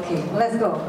Okay, let's go.